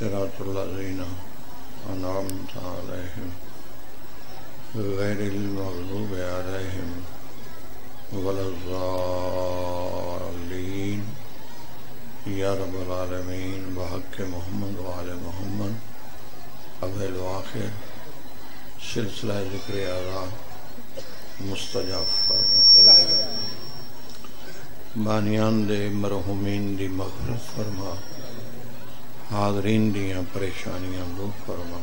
صراط الذين أنعمت عليهم غير المغضوب عليهم ولا الضالين. يا رب العالمين، بحق محمد وعلى محمد. اول واخر سلسلہ ذکر اعلیٰ مستجاب فرما۔ بانیان دے مرحومین دی مغفرت فرما۔ حاضرین دیاں پریشانیاں دور فرما۔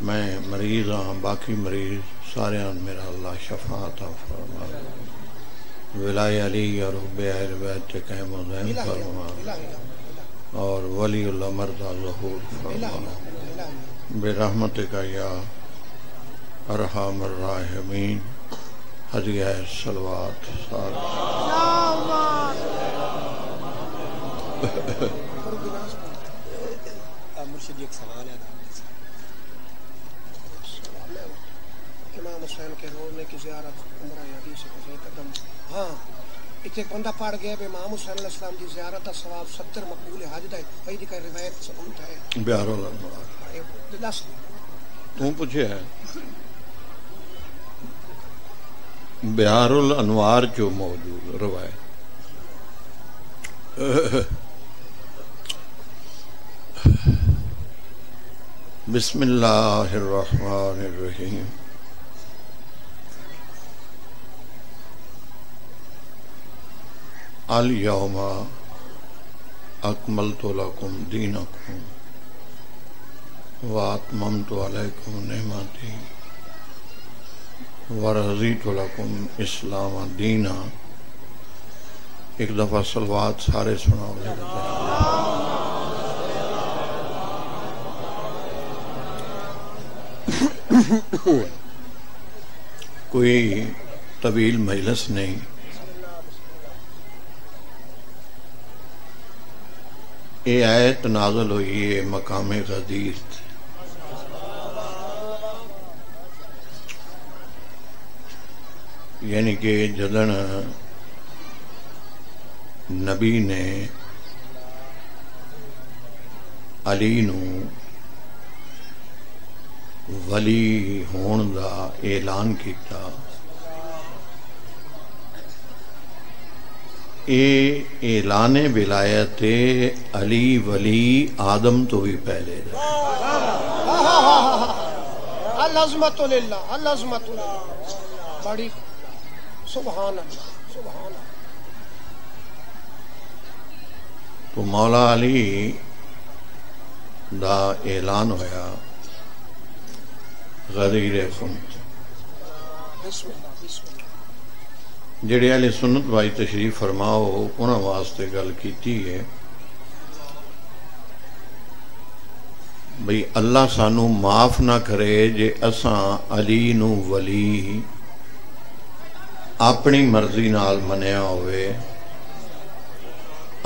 میں مریض ہاں باقی مریض سارے آن میرا اللہ شفاعت فرما۔ ولای علی اور حب اہل بیت قیم و ذہن فرما۔ اور ولی اللہ مرضا ظہور فرما۔ برحمت کا یا ارحام الراحمین۔ ہدیہ سلوات سال۔ مرشد ایک سوال ہے امام حسین کے روزنے کی زیارت عمرہ حدیث کو قدم ہاں اتنے بندہ پڑھ گیا کہ امام حسین علیہ السلام دی زیارت کا ثواب 70 مقبول حج دا ہے دی کا روایت ثبوت ہے بیار الانوار دس تو پوچھے ہے بیار الانوار جو موجود روایت۔ بسم اللہ الرحمن الرحیم۔ اليوم اکملت لکم دینکم واتممت علیکم نعمتی ورضیت لکم اسلام دینا۔ ایک دفعہ سلوات سارے سناؤ۔ لے کوئی طویل مجلس نہیں۔ یہ آیت نازل ہوئی ہے مقام غدیر یعنی کہ جدن نبی نے علی نو ولی ہون دا اعلان کیتا۔ اے اعلان ولایت علی ولی آدم تو بھی پہلے العظمت للہ العظمت للہ۔ بڑی سبحان اللہ سبحان اللہ۔ تو مولا علی دا اعلان ہویا۔ غدیر جڑے اہل سنت بھائی تشریف فرماؤ، انہاں واسطے گل کیتی ہے، بھئی اللہ سانو معاف نہ کرے جے اساں علی نو ولی اپنی مرضی نال منیا ہوئے۔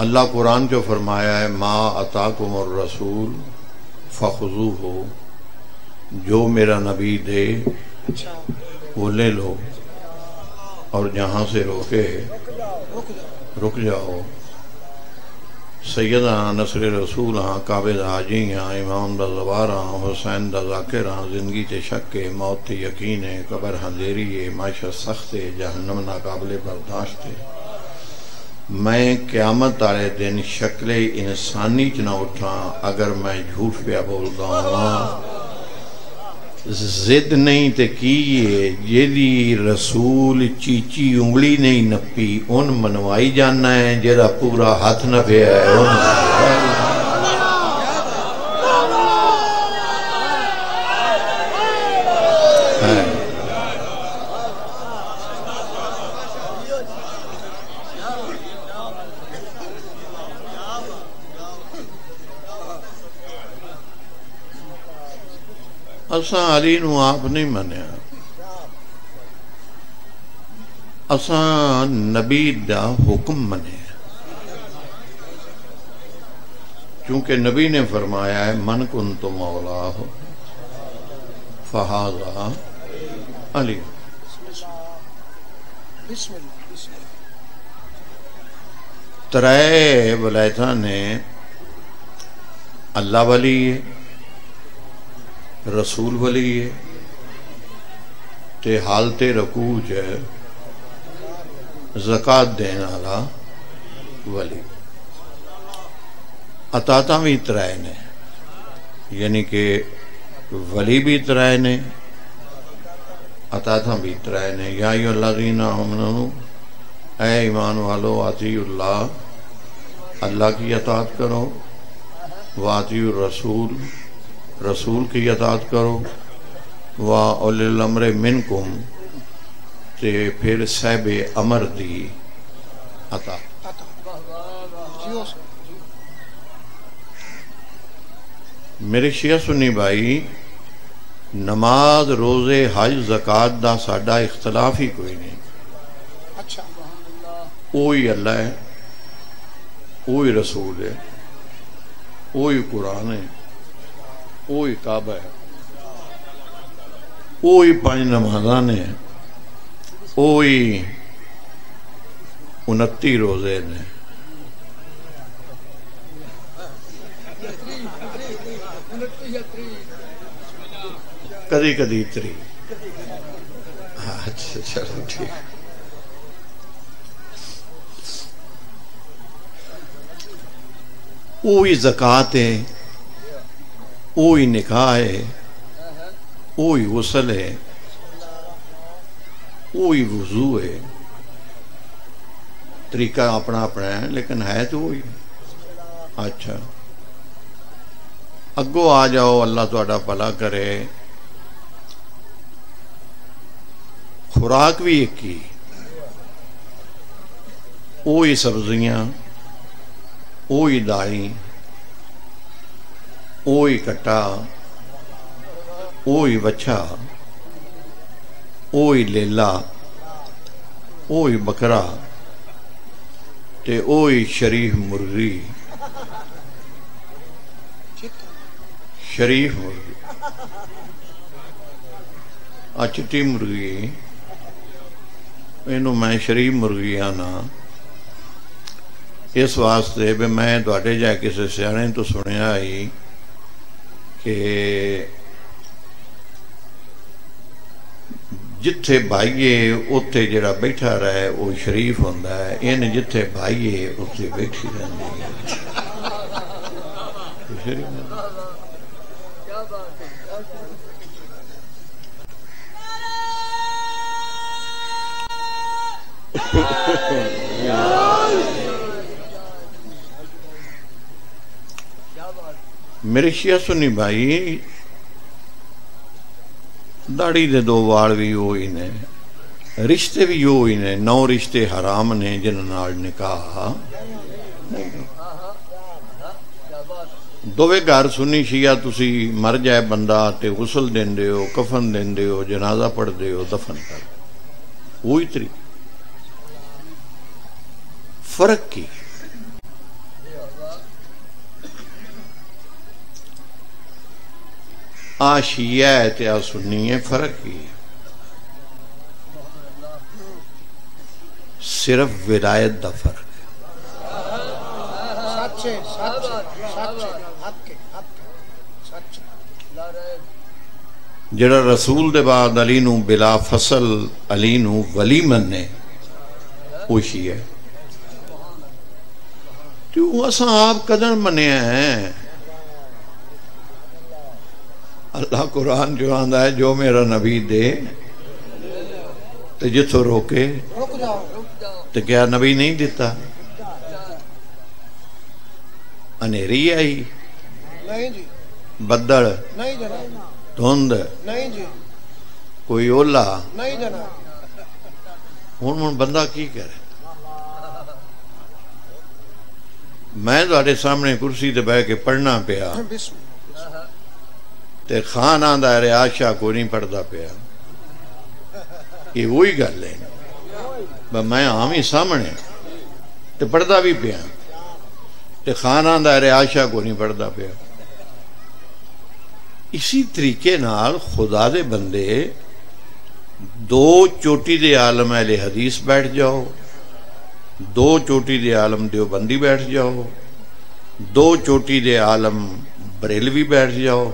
اللہ قرآن جو فرمایا ہے، ما اتاکم الرسول فخذو ہو جو میرا نبی دے وہ لے لو اور جہاں سے روکے، رک جاؤ۔ سیدہ نصر رسول ہاں قابض حاجی ہاں امام دا زبار ہاں حسین دا ذاکر ہاں زندگی تے شک ہے موت تے یقین ہے، قبر ہندیری ہے معاشر سخت ہے، جہنم ناقابل برداشت ہے۔ میں قیامت والے دن شکل انسانی چ نہ اٹھاں، اگر میں جھوٹ پیا بولدا ہوں۔ زد نہیں تے کی ہے جیدی رسول چیچی انگلی نہیں نپی، ان منوائی جانا ہے جیدہ پورا ہاتھ نہ پیا ہے، ان اساں علی نو آپ نہیں منیا۔ اساں نبی دا حکم منیا۔ چونکہ نبی نے فرمایا ہے، من کن تو مولا ہو فہذا علی۔ بسم اللہ نے اللہ ولی ہے۔ رسول ولی ہے۔ تے حالت رکوع ہے۔ زکات دینا والا ولی۔ عطاتا بھی ترائے نے۔ یعنی کہ ولی بھی ترائے نے۔ عطاتا بھی ترائے نے۔ یا ایو اللہ دینا ہمنو اے ایمان والو آتی اللہ۔ اللہ کی اطاعت کرو۔ واطی الرسول۔ رسول کی اطاعت کرو۔ اولی الامر منکم تے پھر صحب امر دی عطا۔ میرے شیعہ سنی بھائی نماز روزے حج زکات دا ساڈا اختلاف ہی کوئی نہیں۔ اچھا۔ وہی اللہ ہے وہی رسول ہے وہی قرآن ہے۔ وہی کعبہ ہے وہی پانچ نمازان ہے وہی انتی روزے نے کدی کدی تری۔ ہاں، اچھا چلو ٹھیک۔ وہی زکات ہے وہی نکاح ہے وہی غسل ہے وہی وضو ہے۔ طریقہ اپنا اپنا ہے، لیکن ہے تو وہی۔ اچھا۔ اگو آ جاؤ، اللہ تھوڑا بھلا کرے۔ خوراک بھی ایک ہی۔ وہی سبزیاں وہی دائیں ਉਹੀ ਕਟਾ ਉਹੀ ਵਛਾ ਉਹੀ ਲੇਲਾ ਉਹੀ ਬਕਰਾ ਤੇ ਉਹੀ ਸ਼ਰੀਫ ਮੁਰਗੀ ਸ਼ਰੀਫ ਮੁਰਗੀ ਆ ਮੁਰਗੀ ਇਹਨੂੰ ਮੈਂ ਸ਼ਰੀਫ ਮੁਰਗੀ ਆਣਾ ਇਸ ਵਾਸਤੇ ਵੀ ਮੈਂ ਤੁਹਾਡੇ ਜਾ ਕਿਸੇ ਸਿਆਣੇ ਤੋਂ ਸੁਣਿਆ ਹੀ ਕਿ ਜਿੱਥੇ ਭਾਈਏ ਉੱਥੇ ਜਿਹੜਾ ਬੈਠਾ ਰਹੇ, ਉਹ ਸ਼ਰੀਫ ਹੁੰਦਾ ਹੈ ਇਹਨੇ ਜਿੱਥੇ ਭਾਈਏ, ਉੱਥੇ ਬੈਠੀ ਰਹਿੰਦੀ ਹੈ ਸ਼ਰੀਫ ਹੁੰਦਾ। ਮੇਰੇ ਸ਼ੀਆ ਸੁਨੀ ਭਾਈ ਦਾੜੀ ਦੇ ਦੋ ਵਾਲ ਵੀ ਉਹ ਹੀ ਨੇ ਰਿਸ਼ਤੇ ਵੀ ਉਹ ਹੀ ਨੇ ਨੌ ਰਿਸ਼ਤੇ ਹਰਾਮ ਨੇ ਜਿਨ੍ਹਾਂ ਨਾਲ ਨਿਕਾਹ ਦੋਵੇਂ ਘਰ ਸੁਨੀ ਸ਼ੀਆ ਤੁਸੀਂ ਮਰ ਜਾਏ ਬੰਦਾ ਤੇ ਗੁਸਲ ਦਿੰਦੇ ਹੋ ਕਫਨ ਦਿੰਦੇ ਹੋ ਜਨਾਜ਼ਾ ਪੜ੍ਹਦੇ ਹੋ ਦਫਨ ਕਰ ਉਹੀ ਤਰੀਕਾ ਫਰਕ ਕੀ آ شیعہ ہے تے آ سنی ہے فرق کی ہے۔ صرف ولایت دا فرق ہے۔ جڑا رسول دے بعد علی نو بلا فصل علی نو ولی مننے او شیعہ تو اساں آپ قدر منیا ہے اللہ قرآن جو آندا ہے جو میرا نبی دے تے جتھوں روکے تے کیا نبی نہیں دیتا انہیری آئی بدڑ دھند۔ کوئی اولا۔ ہوں ہوں بندہ کی کرے؟ میں سامنے کرسی تے بہ کے پڑھنا پیا۔ ਤੇ ਬਹਿ ਕੇ ਪੜਨਾ ਪਿਆ بسم ਤੇ ਖਾਨ ਆਂਦਾ ਰਿਆਸ਼ਾ ਕੋਈ ਨਹੀਂ ਪੜਦਾ ਪਿਆ ਇਹ ਉਹੀ ਗੱਲ ਹੈ ਬਸ ਮੈਂ ਆਵੀਂ ਸਾਹਮਣੇ ਤੇ ਪੜਦਾ ਵੀ ਪਿਆ ਤੇ ਖਾਨ ਆਂਦਾ ਰਿਆਸ਼ਾ ਕੋਈ ਨਹੀਂ ਪੜਦਾ ਪਿਆ ਇਸੇ ਤਰੀਕੇ ਨਾਲ ਖੁਦਾ ਦੇ ਬੰਦੇ ਦੋ ਚੋਟੀ ਦੇ ਆਲਮ ਅਹਲੇ ਹਦੀਸ ਬੈਠ ਜਾਓ ਦੋ ਚੋਟੀ ਦੇ ਆਲਮ ਦਿਓਬੰਦੀ ਬੈਠ ਜਾਓ ਦੋ ਚੋਟੀ ਦੇ ਆਲਮ ਬਰੇਲਵੀ ਬੈਠ ਜਾਓ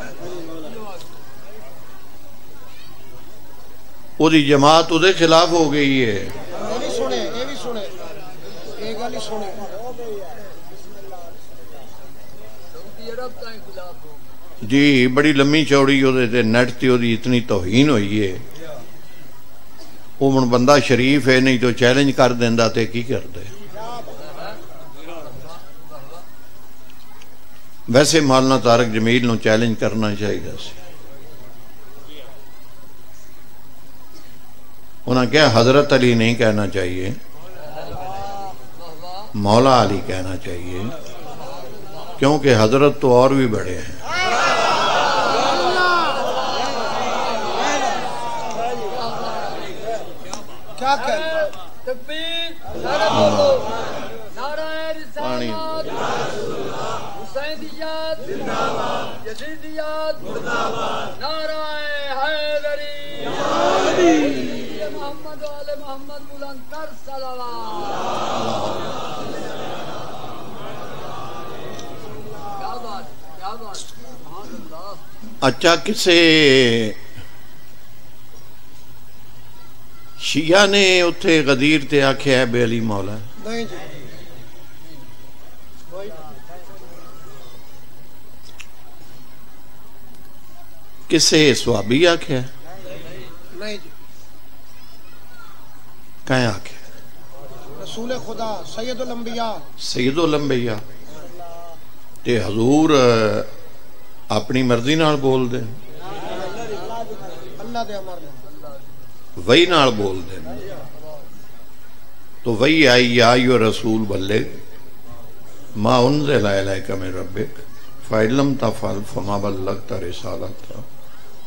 وہ دی جماعت وہ خلاف ہو گئی ہے یہ بھی سنے یہ بھی سنے یہ گل ہی سنے جی بڑی لمبی چوڑی وہ نیٹ تے وہ اتنی توہین ہوئی ہے وہ من بندہ شریف ہے نہیں تو چیلنج کر دینا تے کی کر دے ویسے مولانا تارک جمیل نو چیلنج کرنا چاہیے سی انہاں کیا حضرت علی نہیں کہنا چاہیے مولا علی کہنا چاہیے کیونکہ حضرت تو اور بھی بڑے ہیں۔ نعرہ حیدری۔ محمد و آل محمد بلند کر صلوات. کیا بات کیا بات سبحان اللہ اچھا کسے شیعہ نے اتھے غدیر تے آکھے ہے بے علی مولا؟ نہیں جی۔ کسے سوابی آکھے ہے؟ نہیں جی۔ کہیں آکھے رسول خدا سید الانبیاء۔ سید الانبیاء۔ تے حضور اپنی مرضی نال بول دے اللہ دے امر وہی نال بول دے تو وہی آئی یا رسول بلے ما انزل الیک من ربک فَإِلَّمْ تَفْعَلْ فَمَا بَلَّغْتَ رِسَالَتَهُ۔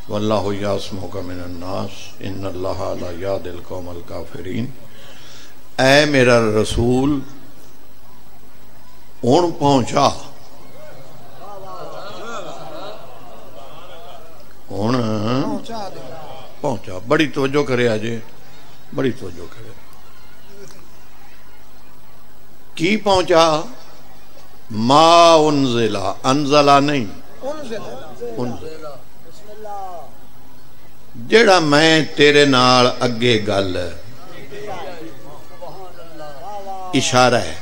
وَاللَّهُ يَعْصِمُكَ مِنَ النَّاسِ إِنَّ اللَّهَ لَا يَهْدِي الْقَوْمَ الْكَافِرِينَ اے میرا رسول ہن پہنچا۔ ہن پہنچا بڑی توجہ کرے آجے۔ بڑی توجہ کرے۔ کی پہنچا؟ ما انزلا۔ انزلا نہیں۔ انزل انزلا جیڑا میں تیرے نال اگے گل اشارہ ہے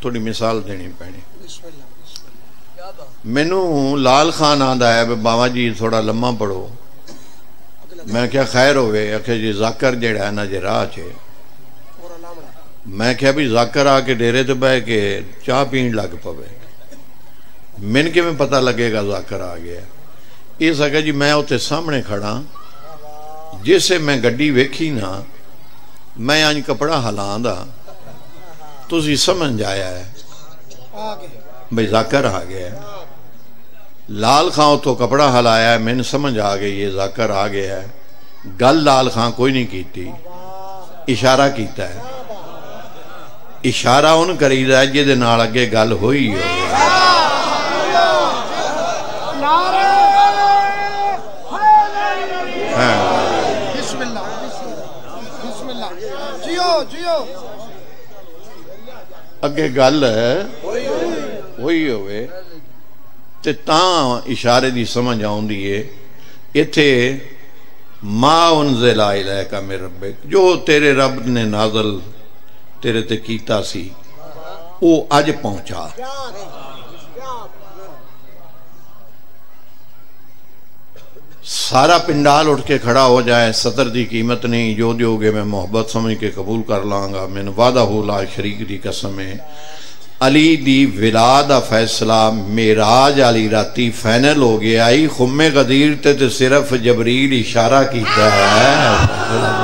تھوڑی مثال دینی پینی مینو لال خان آندا ہے بابا جی تھوڑا لمحہ پڑھو میں کیا خیر ہوئے آخیا جی ذاکر جیڑا ہے نا جی راہ چے اور لامڑا میں کیا بھی ذاکر آ کے ڈیرے تو بہ کے چاہ پین لگ پوے من کے میں پتہ لگے گا ذاکر آ گیا یہ سکا جی میں اتنے سامنے کھڑا جسے میں گڈی ویکھی نا میں آج کپڑا ہلاں دا تسی سمجھ آیا ہے آگے بھئی ذاکر آ گیا ہے لال خان تو کپڑا ہلایا ہے میں سمجھ آ گئی یہ ذاکر آ گیا ہے گل لال خان کوئی نہیں کیتی اشارہ کیتا ہے اشارہ ان کریدا ہے جے دے نال اگے گل ہوئی ہوئے ہاں بسم اللہ بسم اللہ جیو جیو اگے گل ہے ہوئی ہوئے تے تاں اشارے دی سمجھ آوندی ہے ایتھے ما انزل الیک من ربک جو تیرے رب نے نازل تیرے تے کیتا سی او اج پہنچا سارا پنڈال اٹھ کے کھڑا ہو جائے سطر دی قیمت نہیں، جو دیو گے میں محبت سمجھ کے قبول کر لاں من وعدہ ہو لا شریک دی قسم ہے۔ علی دی ولا دا فیصلہ میراج علی راتی فینل ہو گیا۔ آئی خم غدیر تے تے صرف جبریل اشارہ کیتا ہے۔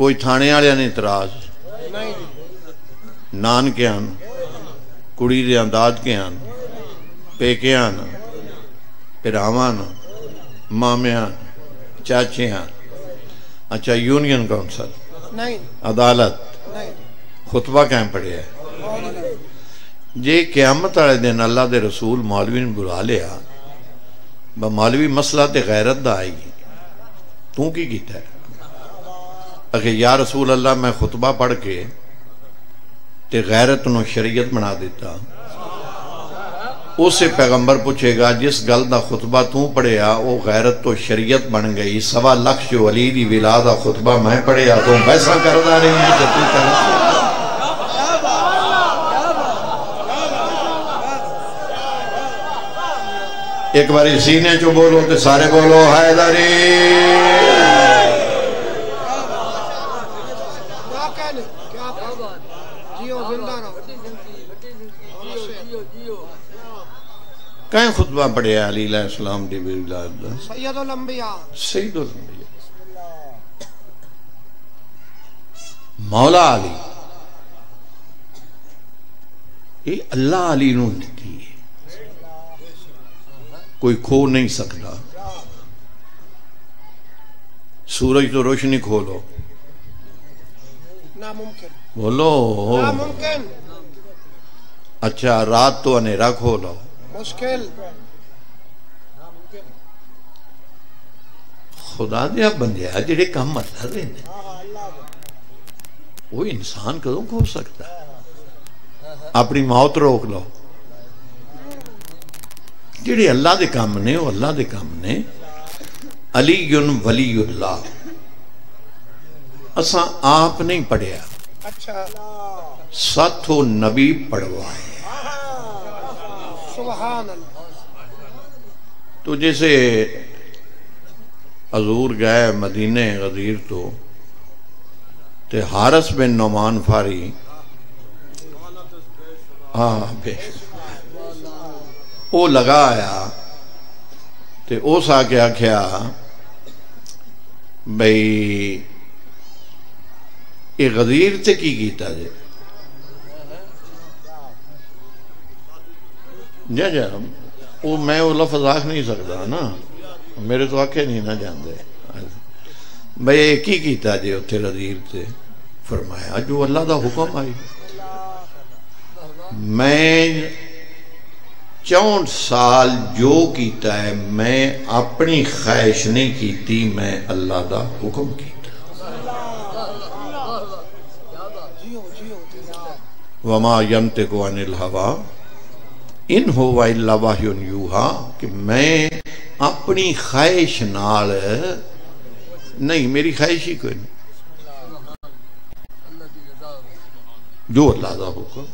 کوئی تھانے والے نے اعتراض؟ نان کے آن کڑی دے انداز کے آن پیکے آن پھراواں مامیاں چاچے آن اچھا یونین کونسل عدالت۔ خطبہ کہیں پڑے ہے؟ جے قیامت والے دن اللہ دے رسول مولوی نے بلا لیا با مولوی مسئلہ تے غیرت دا آئی گی۔ تو کی کیتا اگر یا رسول اللہ میں خطبہ پڑھ کے تے غیرت نو شریعت بنا دیتا، اسے پیغمبر پوچھے گا، جس گل دا خطبہ توں آ وہ غیرت تو شریعت بن گئی، سوا لکھ جو علی دی ولا دا خطبہ میں پڑھے آ تو پیسہ کردا نہیں ہے تو کردا ایک بار سینے چو بولو تے سارے بولو حیدری کہیں خطبہ پڑھے علی علیہ السلام دی اولاد دا؟ سید الانبیاء. سید الانبیاء. مولا علی. یہ اللہ علی نو دیتی ہے. کوئی کھو نہیں سکتا. سورج تو روشنی کھولو. ناممکن. بولو. ناممکن. اچھا رات تو انیرا کھولو. مشکل۔ خدا دیا بندیا جڑے کام اللہ دے۔ نے وہ انسان کدوں کھو سکتا ہے؟ اپنی موت روک لو۔ جڑے اللہ دے کام نے وہ اللہ دے کام نے۔ علی ولی اللہ اساں آپ نہیں پڑھیا۔ اچھا۔ ساتھو نبی پڑھوائے۔ سبحان اللہ۔ تو جیسے حضور گئے مدینہ غزیر تو، تے حارس بن نعمان فاری۔ ہاں بے وہ لگا آیا، تے اس آ کے آخیا بھئی، یہ غزیر تے کی کیتا جے؟ جا جا، وہ میں وہ لفظ آکھ نہیں سکتا نا۔ میرے تو آکھے نہیں نہ جاندے۔ بھئی ایک ہی کیتا جی جے اتھے رضیر تے؟ فرمایا جو اللہ دا حکم آئی۔ میں چون سال جو کیتا ہے، میں اپنی خواہش نہیں کیتی، میں اللہ دا حکم کیتا۔ وما ینتقو عن الہوا ان ہوا الا وحی یوہا کہ میں اپنی خواہش نال نہیں، میری خواہش ہی کوئی نہیں۔ جو اللہ دا حکم۔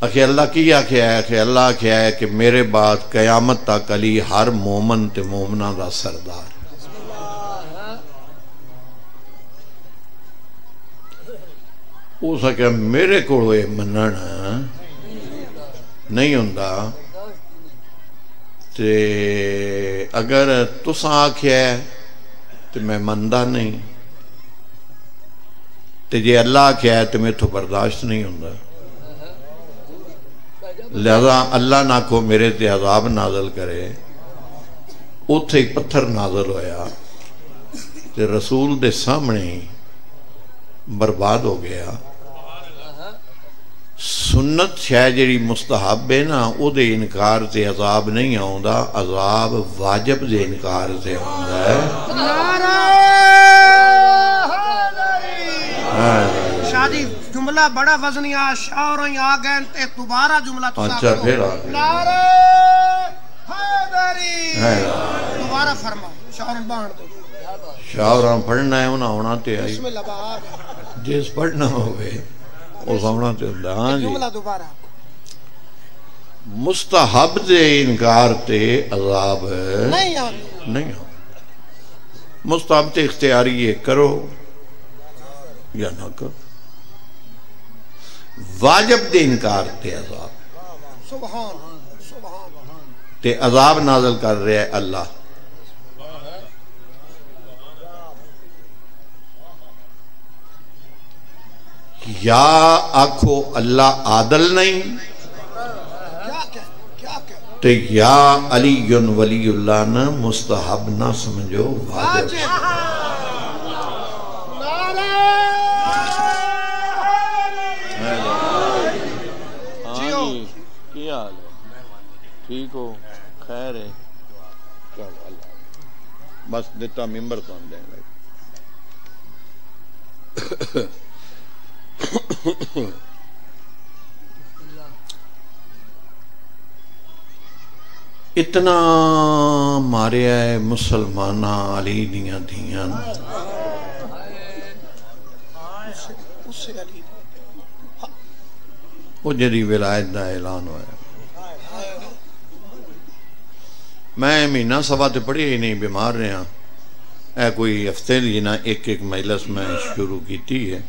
اکھے اللہ کی آکھیا ہے کہ اللہ آکھیا ہے کہ میرے بعد قیامت تک علی ہر مومن تے مومنہ دا سردار۔ ہو سکے میرے کو یہ منن۔ نہیں ہوندا تے اگر تساں آکھیا ہے میں مندہ نہیں۔ تے جے اللہ آکھیا ہے میں تو برداشت نہیں ہوندا۔ لہذا اللہ نہ کو میرے تے عذاب نازل کرے۔ اتھے ہی پتھر نازل ہویا۔ تے رسول دے سامنے برباد ہو گیا۔ نا او دے انکار تے عذاب نہیں آوندا عذاب واجب دے انکار تے آوندا ہے۔ نعرہ حیدری ہاں۔ شادی جملہ بڑا وزنی آ شاور آ گئے تے دوبارہ جملہ تو اچھا پھر آ گئے۔ نعرے حیدری۔ ہے دوبارہ فرماؤ شاور باندھ دو۔ شاوراں پڑھنا ہے انہاں ہونا تے آئی۔ بسم اللہ با جس پڑھنا ہوئے۔ ہاں جی مستحب دے انکار تے عذاب نہیں نہیں مستحب تے اختیاری یہ کرو یا نہ کرو. واجب دے انکار تے عذاب. سبحان سبحان تے عذاب نازل کر رہا ہے اللہ. یا آکھو اللہ عادل نہیں؟ کیا یا علی ولی اللہ نہ مستحب نہ سمجھو، واجب۔ ہاں جی، ٹھیک ہو؟ خیر ہے۔ بس دیتا ممبر تو دیں گے اتنا ماریا ہے مسلمانہ علی دیاں دھیاں۔ وہ جدی ولایت دا اعلان ہویا۔ میں مہینہ سوا تے پڑھی ہی نہیں، بیمار رہا۔ اے کوئی ہفتے دی نہ ایک ایک مجلس میں شروع کیتی ہے۔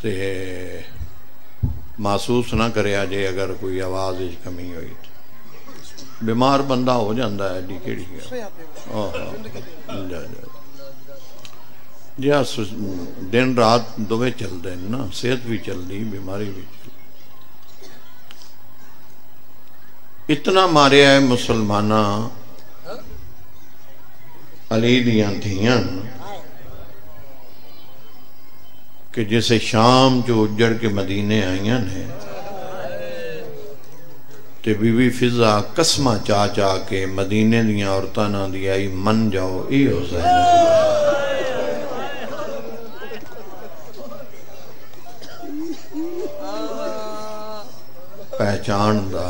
تے محسوس نہ کرے جے اگر کوئی آواز وچ کمی ہوئی تے بیمار بندہ ہو جاندہ ہے ڈی کیڑی ہے سے آتے آہا جا جا جی ہاں سس- دن رات دوے چل دے نا صحت بھی چل دی بیماری بھی کہ جسے شام جو اجڑ کے مدینے آئیاں نے، تے بی بی فضا قسمہ چا چا کے مدینے دیاں عورتاں نہ دی آئی، من جاؤ، ای ہو پہچان دا۔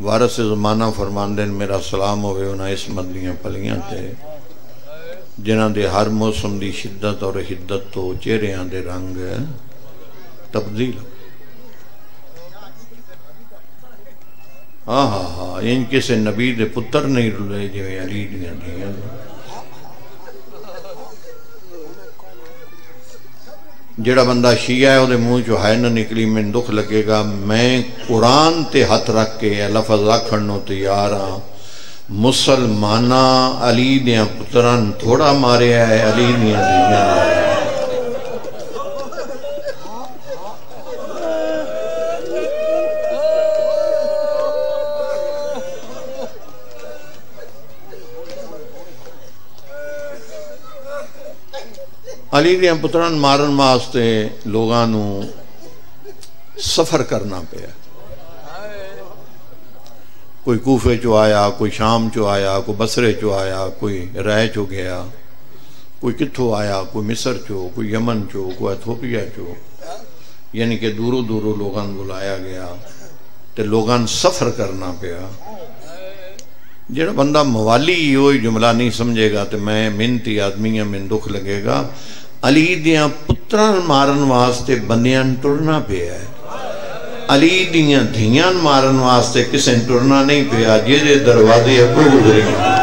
وارث زمانہ فرماندن میرا سلام ہوئے انہاں اس مدلیاں پلیاں تے۔ جنہاں دے ہر موسم دی شدت اور حدت تو چہریاں دے رنگ تبدیل۔ ہو ہاں ہاں ہاں ان کسے نبی دے پتر نہیں رلے جو علی دیاں دیاں جڑا بندہ شیعہ ہے وہ منہ چو ہے نہ نکلی، میں دکھ لگے گا۔ میں قرآن تے ہاتھ رکھ کے یہ لفظ آکھن تیار ہاں۔ مسلمانہ علی دیاں پتران تھوڑا ماریا ہے، علی دیاں دیاں علی دیاں پتران مارن واسطے لوگاں سفر کرنا پیا۔ کوئی کوفے چو آیا، کوئی شام چو آیا، کوئی بسرے چو آیا، کوئی رہ چو گیا، کوئی کتھو آیا، کوئی مصر چو، کوئی یمن چو، کوئی ایتھوپیا چو۔ یعنی کہ دورو دورو لوگان بلایا گیا تے لوگان سفر کرنا پیا۔ جڑا بندہ موالی ہی ہوئی، جملہ نہیں سمجھے گا تے میں منتی آدمی ہاں، من دکھ لگے گا۔ علی دیاں پتران مارن واسطے بندیاں ٹرنا پیا ہے۔ علی دیاں دھیاں مارن واسطے کسے ٹرنا نہیں پیا جیدے دروازے اگو گزری ہیں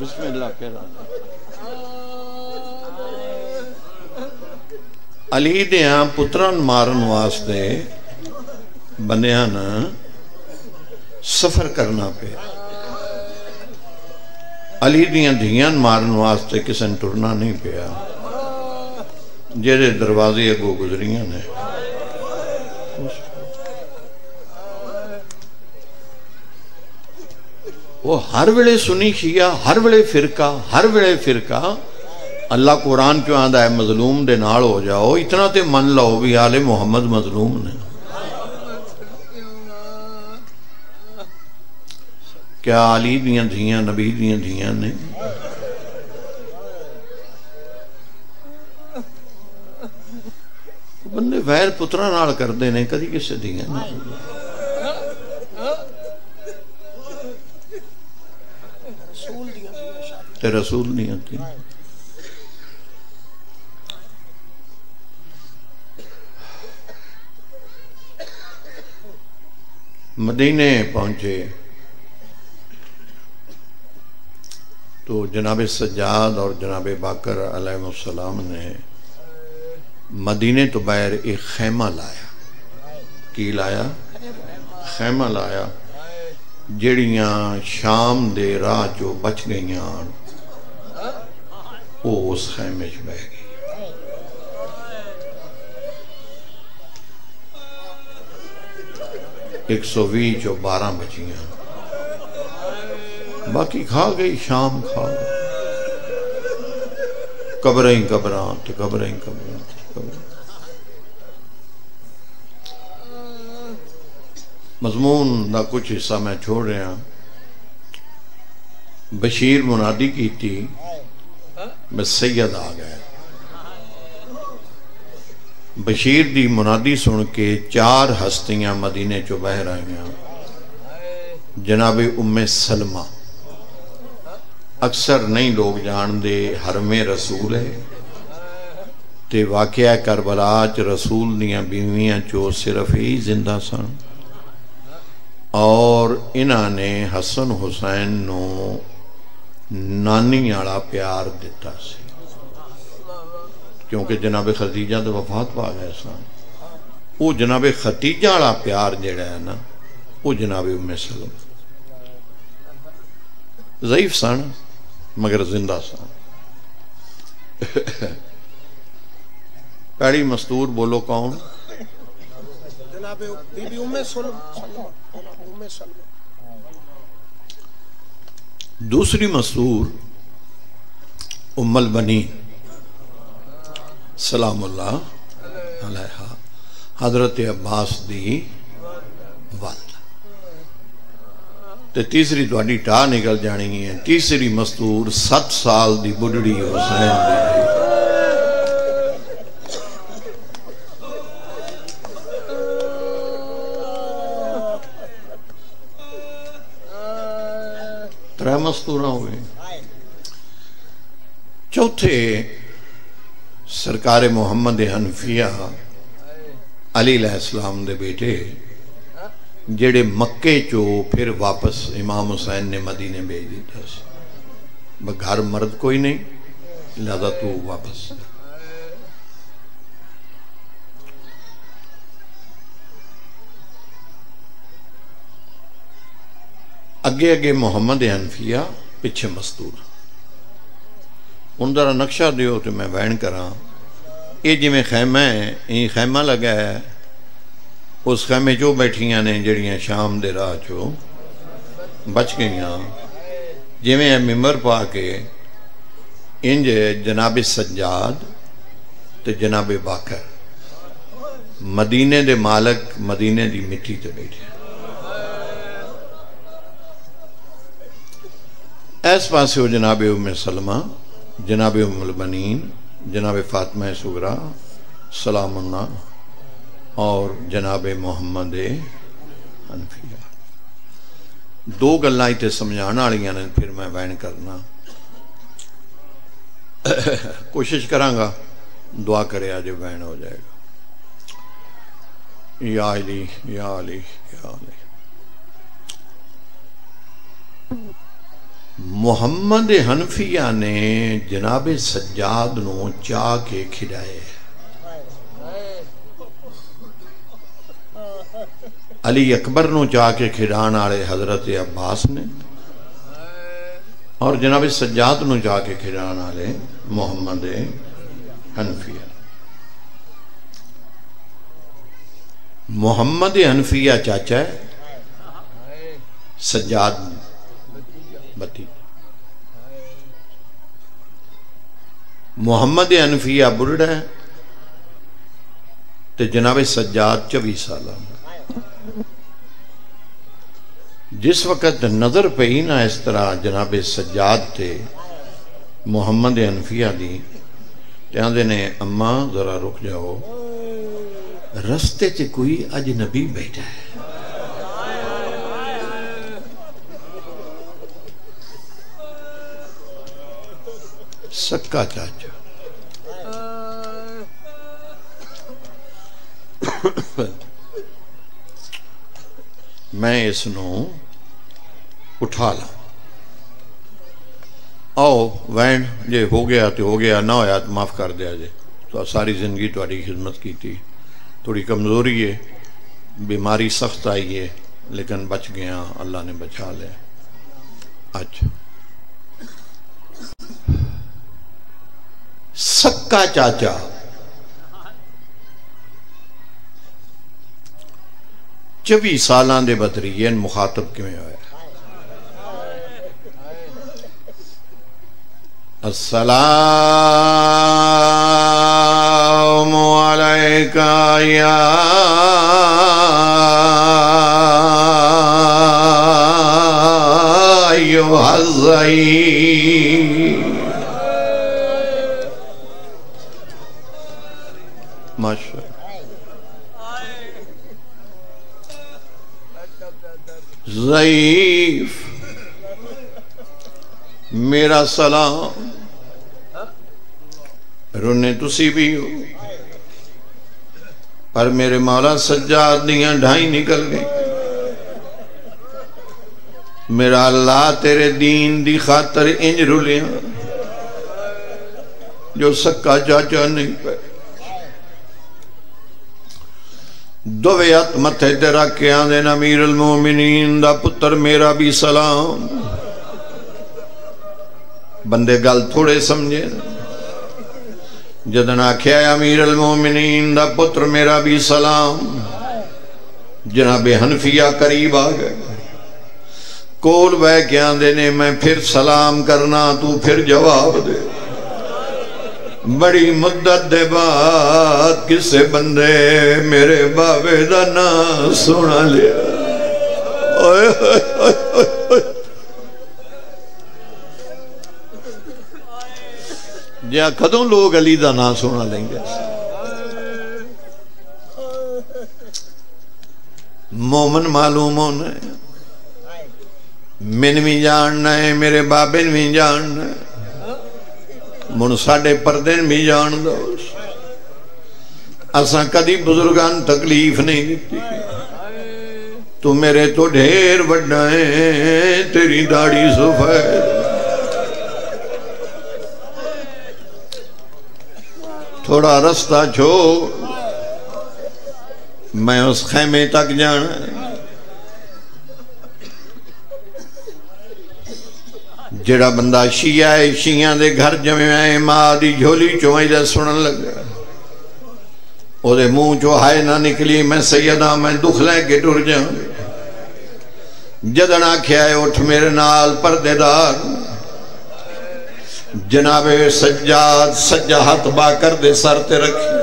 بسم اللہ، کہہ رہا علی دیاں پتران مارن واسطے بندیاں نا سفر کرنا پہ علی دیاں دھیاں مارن واسطے کسن ٹرنا نہیں پیا جیرے دروازے اگو گزریاں نے وہ ہر ویلے سنی شیعہ ہر ویلے فرقہ ہر ویلے فرقہ اللہ قرآن کیوں آدھا ہے؟ مظلوم دے نال ہو جاؤ۔ اتنا تے من لو بھی آل محمد مظلوم نے۔ کیا علی دیاں دھیاں، نبی دیاں دھیاں نے؟ بندے ویر پترہ نال کر دینے کدی کسے دیاں نے؟ رسول دیا دیا تے رسول نہیں آتی مدینے پہنچے۔ تو جناب سجاد اور جناب باکر علیہ السلام نے مدینے تو باہر ایک خیمہ لایا۔ کی لایا؟ خیمہ لایا۔ جڑیاں شام دے راہ جو بچ گئیاں، وہ اس خیمے چ بہ گئی ایک سو وی جو بارہ بچیاں باقی کھا گئی، شام کھا گئی۔ قبریں قبراں تو قبریں۔ قبراں مضمون دا کچھ حصہ میں چھوڑ رہا بشیر منادی کی تھی، میں سید آ گیا۔ بشیر دی منادی سن کے چار ہستیاں مدینے چو بہ رہی ہیں جناب ام سلمہ، اکثر نہیں لوگ جان دے حرم رسول ہے۔ تے واقعہ کربلا چ رسول دیاں بیویاں چو صرف ہی زندہ سن۔ اور انہاں نے حسن حسین نو نانی آڑا پیار دیتا سی۔ کیونکہ جناب خدیجہ تو وفات پا گئے سن۔ وہ جناب خدیجہ آڑا پیار جڑا ہے نا وہ جناب ام سلم ضعیف سن مگر زندہ سن۔ پیڑی مستور بولو کون؟ جناب بی بی ام سلم دوسری مستور ام البنین۔ سلام اللہ علیہ حضرت عباس دی والدہ تے تیسری تواڈی ٹا نکل جانی ہے۔ تیسری مستور ست سال دی بڑھڑی حسین دی ترہ مستورہ ہوئے۔ چوتھے سرکار محمد حنفیہ علی علیہ السلام دے بیٹے، جڑے مکے چو پھر واپس امام حسین نے مدینے بھیج دیتا سی گھر مرد کوئی نہیں، لہذا تو واپس۔ اگے اگے محمد حنفیہ پچھے مستور۔ ان ذرا نقشہ دیو تو میں وین کراں۔ یہ جی میں خیمہ ہے یہ خیمہ لگا ہے۔ اس خیمے جو بیٹھیاں نے جڑیاں شام دے راہ چو بچ گئیاں۔ جی میں ممبر پا کے، انج جناب سجاد تے جناب باکر۔ مدینے دے مالک مدینے دی مٹی تے بیٹھے۔ ایس پاسے ہو جناب ام سلمہ جناب ام البنین جناب فاطمہ سگرا سلام اللہ اور جناب محمد حنفیہ۔ دو گلائیں تے سمجھانا والیاں نے، پھر میں بیان کرنا۔ کوشش کرانگا، دعا کرے آج بیان ہو جائے گا۔ یا علی یا علی یا علی۔ محمد حنفیہ نے جناب سجاد نو چاہ کے کھڑائے علی اکبر نو چاہ کے کھڑان آرے حضرت عباس نے اور جناب سجاد نو چاہ کے کھڑان آرے محمد حنفیہ محمد حنفیہ چاچا ہے سجاد بتی۔ محمد انفیہ بڑھڑا ہے تے جناب سجاد چوی سالہ جس وقت نظر پہ ہی نا اس طرح جناب سجاد تے محمد انفیہ دی، تے نے، اماں، ذرا رک جاؤ۔ رستے چے کوئی اجنبی بیٹھا ہے۔ سکا چاچا۔ میں اس نو اٹھا لا آؤ، وین جے ہو گیا تو ہو گیا، نہ ہویا تو معاف کر دیا جے۔ تو ساری زندگی تاری خدمت کی تھی تھوڑی کمزوری ہے، بیماری سخت آئی ہے، لیکن بچ گیا اللہ نے بچا لے اچھا۔ سکا چاچا۔ چوی سالان دے بدری مخاطب کیوں ہوئے؟ السلام علیکہ یا ایوہ الزعیم ماشاء ضعیف۔ میرا سلام۔ رونے تسی بھی ہو۔ پر میرے مولا سجاد دیاں ڈھائی نکل گئی میرا اللہ تیرے دین دی خاطر انج رلیاں۔ جو سکا چاچا نہیں پہ دویت متھے تے رکھے آندے امیر المومنین دا پتر میرا بھی سلام۔ بندے گل تھوڑے سمجھے۔ جدن آکھیا امیر المومنین دا پتر میرا بھی سلام، جناب حنفیہ قریب آ گئے۔ کول بے کے آندے نے میں پھر سلام کرنا، تو پھر جواب دے۔ بڑی مدت دے بعد کسے بندے میرے بابے دا نا سونا لیا۔ جیا کدوں لوگ علی دا نا سونا لیں گے؟ مومن معلوم ہونا ہے۔ من بھی جاننا ہے، میرے بابے بھی جاننا ہے۔ من ساڑے پردین بھی جان دو اساں کدی بزرگان تکلیف نہیں دیتی تو میرے تو ڈھیر بڑھنا ہے تیری داڑی سفید تھوڑا رستہ چھو میں اس خیمے تک جانا جڑا بندہ شیعہ ہے، شیعہ دے گھر جمعے آئے، ماں دی جھولی چوئیں جا سنن لگا۔ او دے مون چو ہائے نہ نکلی، میں سیدہ، میں دکھ لے کے ڈر جاؤں۔ جدنا کھیائے اٹھ میرے نال پردے دار۔ جناب سجاد سجا ہاتھ با کر دے سر تے رکھی۔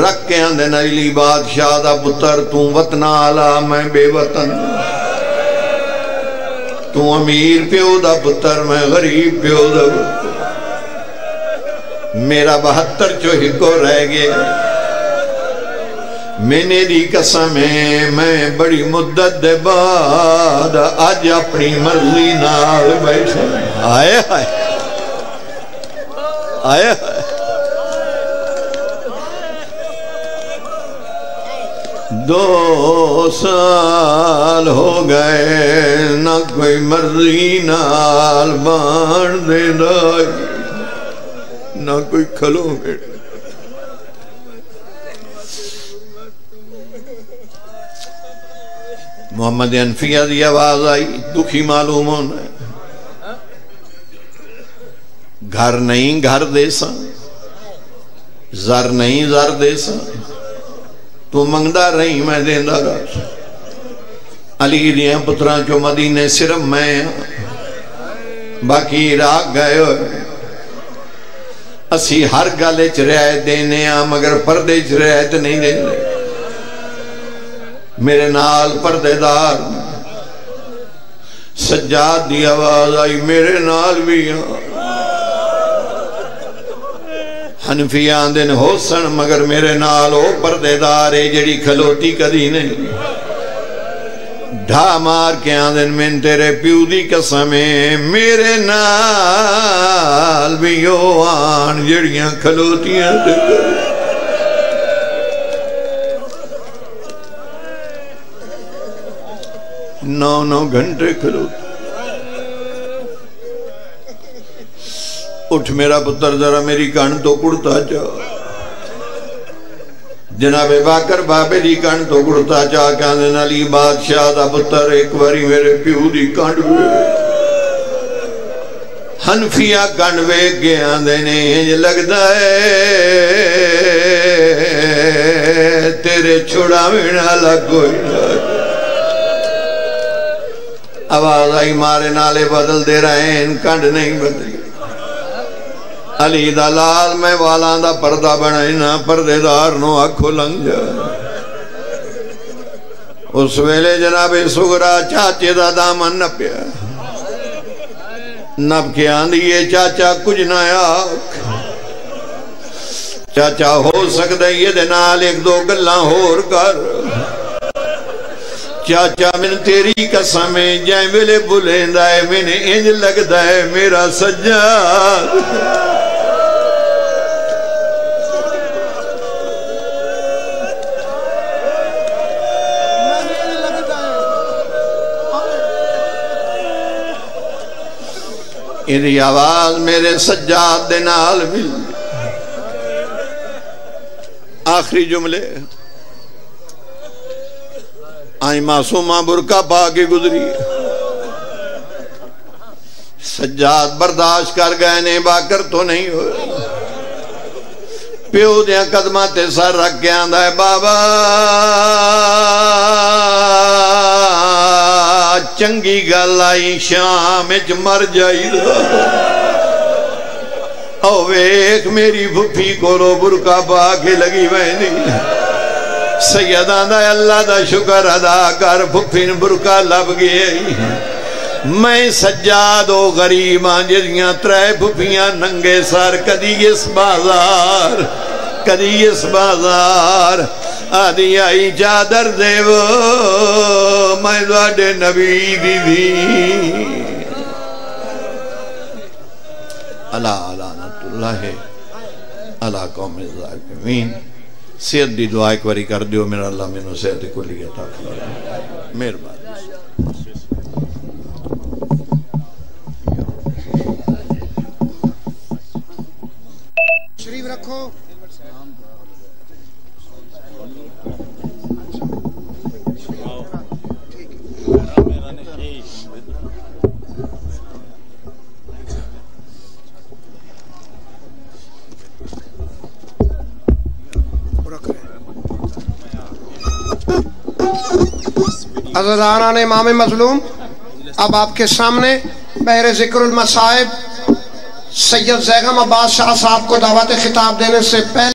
رکھ کے اندے نیلی بادشاہ دا پتر تو وطن آلا میں بے وطن۔ تو امیر پیو دا پتر، میں غریب پیو دا میرا بہتر جو کو رہ گئے۔ میں نے دی قسم ہے، میں بڑی مدت دے بعد آج اپنی مرضی نال بیٹھے آئے آئے دو سال ہو گئے، نہ کوئی مرضی نال بان دے دائی، نہ کوئی کھلو گئے۔ محمد انفیہ دی آواز آئی، دکھی معلوم ہونا گھر نہیں گھر دے سا زر نہیں زر دے سا تو منگدہ رہی میں دیندہ رہا علی دیا پتران جو مدینے صرف میں ہاں، باقی عراق گئے ہوئے۔ اسی ہر گالے چ رعایت دینے ہاں مگر پردے چ رعایت نہیں دینے۔ میرے نال پردے دار سجاد دی آواز آئی، میرے نال بھی ہاں۔ حنفیان دن ہو سن مگر میرے نال او پردے دارے جڑی کھلوتی کدی نہیں ڈھا مار کے آدن میں تیرے پیو دی قسمیں میرے نال بھی یو آن جڑیاں کھلوتیاں دکھر نو نو گھنٹے کھلوتی اٹھ میرا پتر، ذرا میری کان تو کڑتا چا جناب باکر بابے دی کان تو کڑتا چا کہاں علی بادشاہ دا پتر ایک باری میرے پیو دی کان ہوئے ہنفیہ کان وے گیا دینے یہ لگتا ہے، تیرے چھوڑا مینا لگوئی آواز آئی مارے نالے بدل دے رہے ہیں کنڈ نہیں بدلی علی دا لال میں والان دا پردہ بنائینا پردے دار نو اکھو لنگ جا اس ویلے جناب سگرا چاچے دا دامن نپیا نپ کے آندھئے چاچا کچھ نہ آکھ چاچا ہو سکتا یہ دنال ایک دو گلہ ہور کر چاچا من تیری قسمیں جائیں ویلے بلین دائے میں نے انج لگ دائے میرا سجاد انہی آواز میرے سجاد دنال مل آخری جملے۔ آئی معصومہ برکہ پا کے گزری۔ سجاد برداشت کر گئے نے، باکر تو نہیں ہوئے۔ پیو دیا قدمات سر رکھ کے آندھا ہے، بابا! چنگی گل آئی شام اچ مر جائی دا او ویک میری بھپی کو برکا پا کے لگی بہنی سیدان دا اللہ دا شکر ادا کر بھپین برکا لب گئی میں سجاد و غریباں جدیاں ترائے بھپیاں ننگے سار کدی اس بازار کدی اس بازار آدھی آئی چادر دیو میں دوڑے نبی دی دی اللہ اللہ نت اللہ اللہ قوم ظالمین صحت دی دعا ایک باری کر دیو میرا اللہ میں صحت کو لیا تھا مہربانی شریف رکھو عزداران امام مظلوم، اب آپ کے سامنے بحر ذکر المصائب سید زیغم عباس شاہ صاحب کو دعوت خطاب دینے سے پہلے